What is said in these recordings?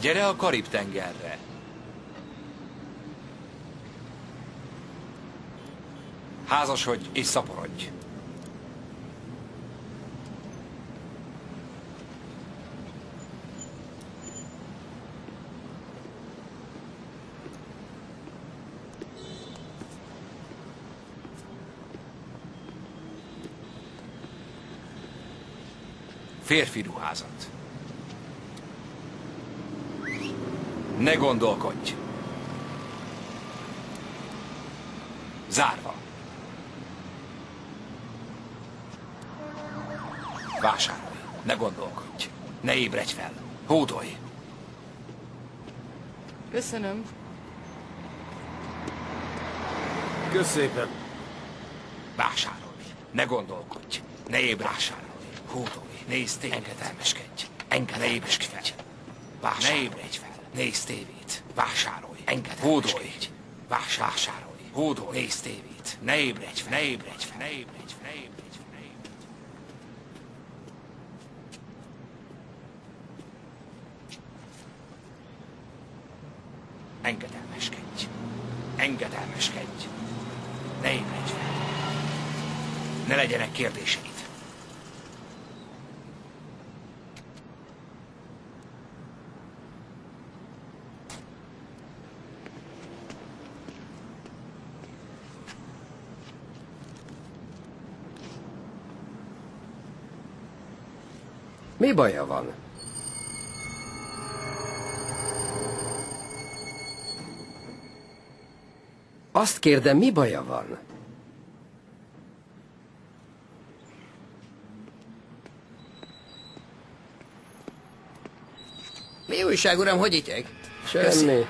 Gyere a Karib-tengerre. Házasodj és szaporodj. Férfi ruházat. Ne gondolkodj. Zárva. Vásárolj. Ne gondolkodj. Ne ébredj fel. Hódolj. Köszönöm. Kösz szépen. Vásárolj. Ne gondolkodj. Ne ébredj. Vásárolj. Hódolj. Nézd tévét. Engedelmeskedj. Engedelmeskedj fel. Vásárolj. Ne ébredj fel. Nézd tévét. Vásárolj. Engedelmeskedj. Vásárolj. Hódolj. Nézd tévét. Ne ébredj fel. Ne ébredj fel. Ne ébredj fel. Ne ébredj fel. Ne ébredj fel. Engedelmeskedj. Engedelmeskedj. Ne ébredj fel. Ne legyenek kérdéseid. Mi baja van? Azt kérdem, mi baja van? Mi újság, uram, hogy ityeg? Semmi.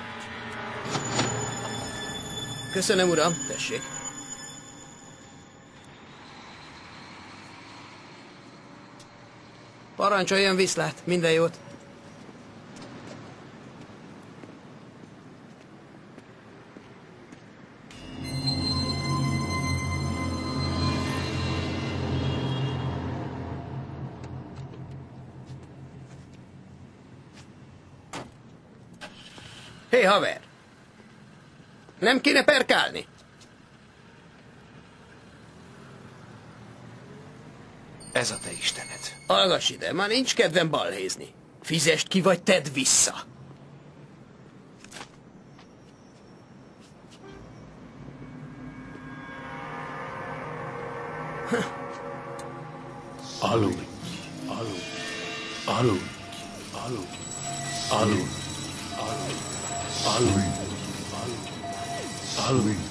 Köszönöm, uram. Tessék. Parancsoljon viszlát. Minden jót. Hé, haver! Nem kéne perkálni? Ez a te istened. Hallgass ide, már nincs kedvem balhézni. Fizest ki, vagy tedd vissza. Aludj, aludj, aludj, aludj, aludj, aludj, aludj, aludj, aludj.